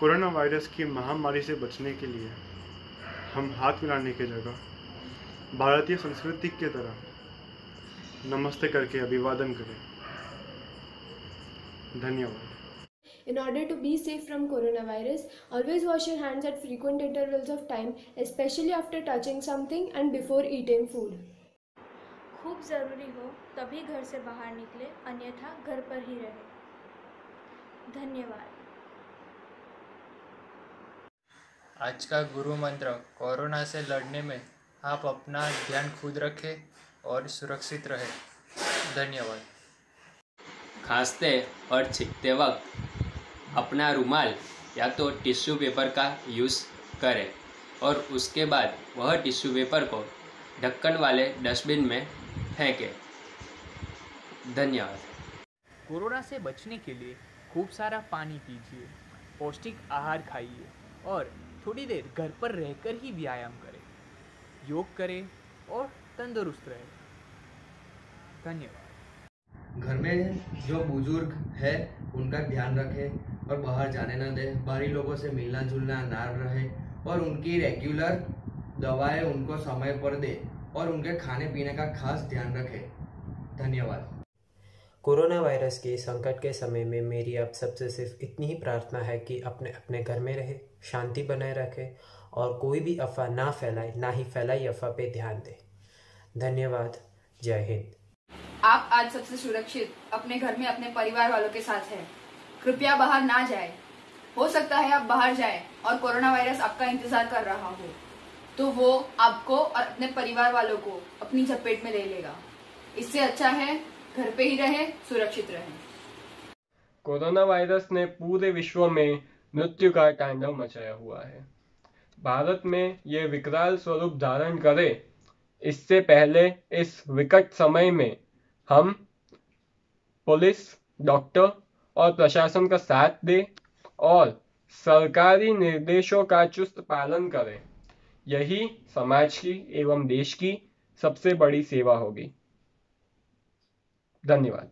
Corona virus की महामारी से बचने के लिए हम हाथ मिलाने की जगह भारतीय संस्कृति के तरह नमस्ते करके अभिवादन करें धन्यवाद In order to be safe from coronavirus, always wash your hands at frequent intervals of time, especially after touching something and before eating food. खूब ज़रूरी हो तभी घर से बाहर निकले अन्यथा घर पर ही रहे धन्यवाद आज का गुरु मंत्र कोरोना से लड़ने में आप अपना ध्यान खुद रखें और सुरक्षित रहें। धन्यवाद। खांसते और छींकते वक्त अपना रुमाल या तो टिश्यू पेपर का यूज़ करें और उसके बाद वह टिश्यू पेपर को ढक्कन वाले डस्टबिन में फेंकें। धन्यवाद। कोरोना से बचने के लिए खूब सारा पानी पीजिए पौष्टिक आहार खाइए और थोड़ी देर घर पर रहकर ही व्यायाम करें, योग करें और तंदुरुस्त रहें। धन्यवाद। घर में जो बुज़ुर्ग है, उनका ध्यान रखें और बाहर जाने ना दें। बाहरी लोगों से मिलना जुलना ना रहे और उनकी रेगुलर दवाएँ उनको समय पर दे और उनके खाने पीने का खास ध्यान रखें। धन्यवाद। कोरोना वायरस के संकट के समय में मेरी आप सबसे सिर्फ़ इतनी ही प्रार्थना है कि अपने अपने घर में रहे, शांति बनाए रखें और कोई भी अफवाह ना फैलाए, ना ही फैलाई अफवाह पे ध्यान दें। धन्यवाद। जय हिंद। आप आज सबसे सुरक्षित अपने घर में, अपने परिवार वालों के साथ हैं। कृपया बाहर ना जाए। हो सकता है आप बाहर जाए और कोरोना वायरस आपका इंतज़ार कर रहा हो। तो वो आपको और अपने परिवार वालों को अपनी चपेट में ले लेगा। इससे अच्छा है घर पे ही रहे, सुरक्षित रहे। कोरोना वायरस ने पूरे विश्व में मृत्यु का तांडव मचाया हुआ है। भारत में यह विकराल स्वरूप धारण करे, इससे पहले इस विकट समय में हम पुलिस, डॉक्टर और प्रशासन का साथ दें और सरकारी निर्देशों का चुस्त पालन करें। यही समाज की एवं देश की सबसे बड़ी सेवा होगी। धन्यवाद